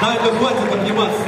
Да, это хватит обниматься.